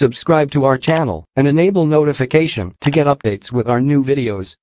subscribe to our channel and enable notification to get updates with our new videos.